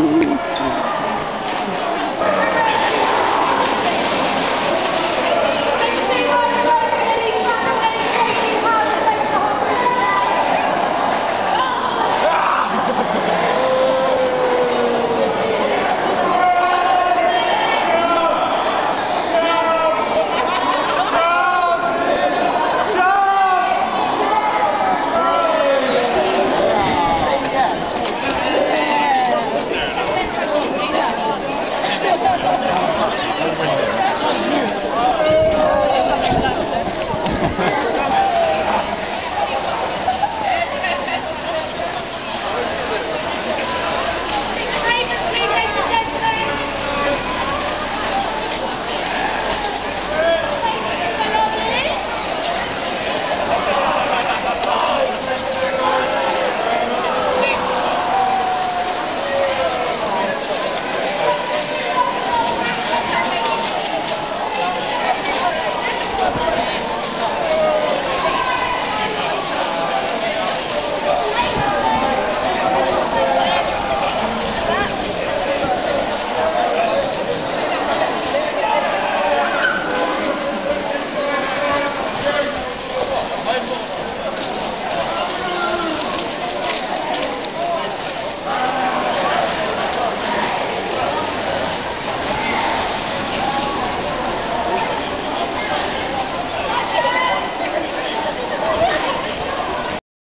うん。